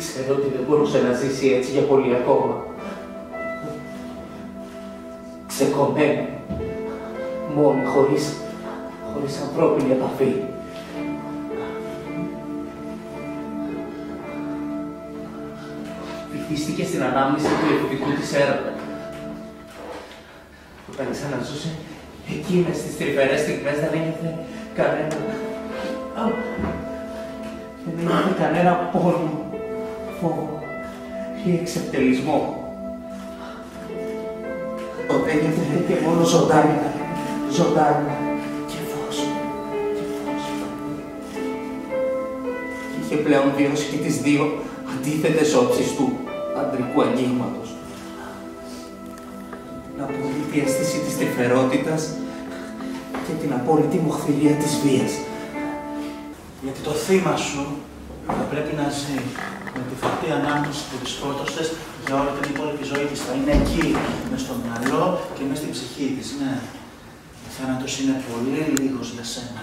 Ήξερε ότι δεν μπορούσε να ζήσει έτσι για πολύ ακόμα. Ξεκομμένη, μόνη, χωρίς, χωρίς ανθρώπινη επαφή. Βυθίστηκε στην ανάμνηση του ερωτικού της έρωτα. Όταν ξαναζούσε εκείνες τις τρυφερές στιγμές δεν ένιωθε κανένα... Α, Δεν ένιωθε κανένα πόνο, φόβο ή εξευτελισμό. Τότε ένιωθε και μόνο ζωντάνι, ζωντάνι και φως, και φως. Και είχε πλέον βιώσει και τις δύο αντίθετες όψεις του αντρικού αγγίγματος. Την απόλυτη αίσθηση της τρυφερότητας και την απόλυτη μοχθηρία της βίας. Γιατί το θύμα σου θα πρέπει να ζει με τη φωτή ανάγνωση που τη σκότωσε για όλη την υπόλοιπη ζωή της. Θα είναι εκεί, μες στο μυαλό και μες στην ψυχή της. Ναι. Ο θάνατος είναι πολύ λίγος για σένα.